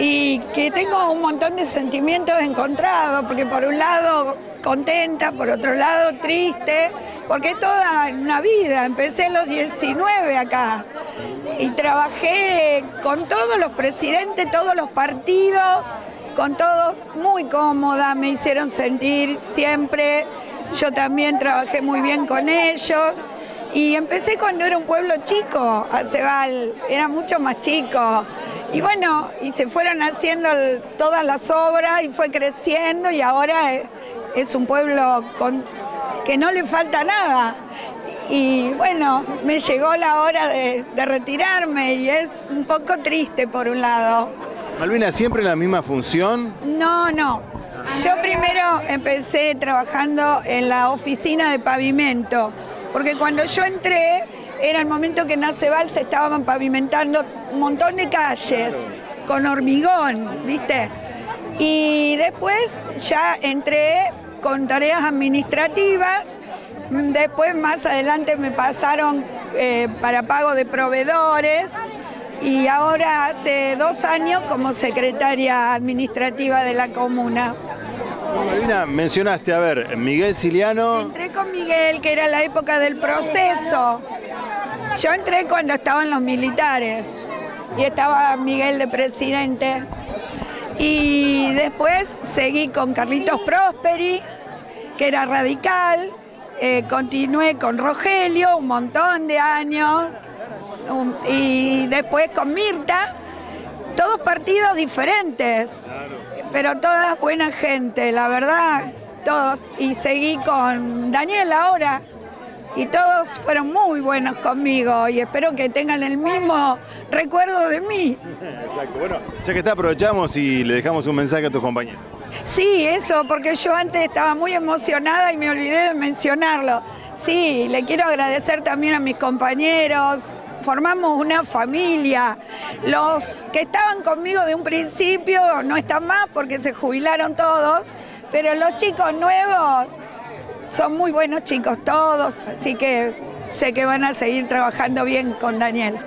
y que tengo un montón de sentimientos encontrados, porque por un lado contenta, por otro lado triste, porque toda una vida, empecé a los 19 acá y trabajé con todos los presidentes, todos los partidos, con todos muy cómoda, me hicieron sentir siempre, yo también trabajé muy bien con ellos. Y empecé cuando era un pueblo chico, Acebal, era mucho más chico. Y bueno, y se fueron haciendo todas las obras y fue creciendo y ahora es un pueblo con, que no le falta nada. Y bueno, me llegó la hora de, retirarme y es un poco triste por un lado. Malvina, ¿siempre la misma función? No, no. Yo primero empecé trabajando en la oficina de pavimento, porque cuando yo entré era el momento que en Acebal se estaban pavimentando un montón de calles con hormigón, ¿viste? Y después ya entré con tareas administrativas, después más adelante me pasaron eh, para pago de proveedores y ahora hace dos años como secretaria administrativa de la comuna. Marina, mencionaste, a ver, Miguel Siliano. Entré con Miguel, que era la época del proceso. Yo entré cuando estaban los militares y estaba Miguel de presidente. Y después seguí con Carlitos Prosperi, que era radical. Eh, continué con Rogelio un montón de años. y después con Mirta. Todos partidos diferentes, pero todas buena gente, la verdad, todos. Y seguí con Daniel ahora, y todos fueron muy buenos conmigo y espero que tengan el mismo recuerdo de mí. Exacto, bueno, ya que está aprovechamos y le dejamos un mensaje a tus compañeros. Sí, eso, porque yo antes estaba muy emocionada y me olvidé de mencionarlo. Sí, le quiero agradecer también a mis compañeros, formamos una familia. Los que estaban conmigo de un principio no están más porque se jubilaron todos, pero los chicos nuevos son muy buenos chicos todos, así que sé que van a seguir trabajando bien con Daniel.